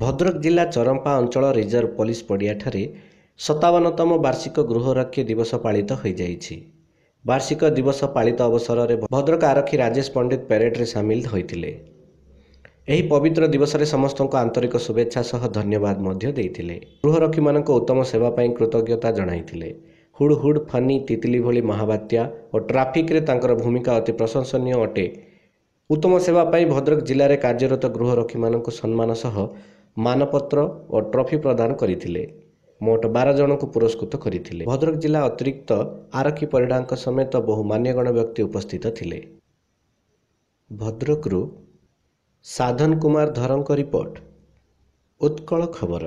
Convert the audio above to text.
ଭଦ୍ରକ ଜିଲ୍ଲା ଚରମ୍ପା ଅଞ୍ଚଳ reserve police ପଡ଼ିଆଠାରେ ସତାବନତମ ବାର୍ଷିକ ଗୃହରକ୍ଷୀ ଦିବସ ପାଳିତ ହୋଇଯାଇଛି। ବାର୍ଷିକ ଦିବସ ପାଳିତ ଅବସରରେ ଭଦ୍ରକ ଆରକ୍ଷୀ ରାଜେଶ ପଣ୍ଡିତ ପ୍ୟାରେଡ୍ରେ ସାମିଲ ହୋଇଥିଲେ। ଏହି ପବିତ୍ର ଦିବସରେ ସମସ୍ତଙ୍କୁ ଆନ୍ତରିକ ଶୁଭେଚ୍ଛା ସହ ଧନ୍ୟବାଦ ମଧ୍ୟ ଦେଇଥିଲେ। ଗୃହରକ୍ଷୀମାନଙ୍କ ଉତ୍ତମ ସେବା ପାଇଁ କୃତଜ୍ଞତା ଜଣାଇଥିଲେ। ହୁଡ଼ ହୁଡ଼ ଫନି ତିତିଲି ଭଳି ମହାବାତ୍ୟା ଓ ଟ୍ରାଫିକରେ ତାଙ୍କର ଭୂମିକା ଅତି ପ୍ରଶଂସନୀୟ ଅଟେ। ଉତ୍ତମ ସେବା ପାଇଁ ଭଦ୍ରକ ଜିଲ୍ଲାରେ କାର୍ଯ୍ୟରତ ଗୃହରକ୍ଷୀମାନଙ୍କୁ ସମ୍ମାନ ସହ ମାନପତ୍ର ଓ ଟ୍ରଫି ପ୍ରଦାନ କରିଥିଲେ। ମୋଟ ବାର ଜଣଙ୍କୁ ପୁରସ୍କୃତ କରିଥିଲେ। ଭଦ୍ରକ ଜିଲ୍ଲା ଅତିରିକ୍ତ ଆରକ୍ଷୀ ପରିଡ଼ାଙ୍କ ସମେତ ବହୁ ମାନ୍ୟଗଣ୍ୟ ବ୍ୟକ୍ତି ଉପସ୍ଥିତ ଥିଲେ। ଭଦ୍ରକରୁ ସାଧନ କୁମାର ଧରଙ୍କ ରିପୋର୍ଟ। ଉତ୍କଳ ଖବର।